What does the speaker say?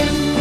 open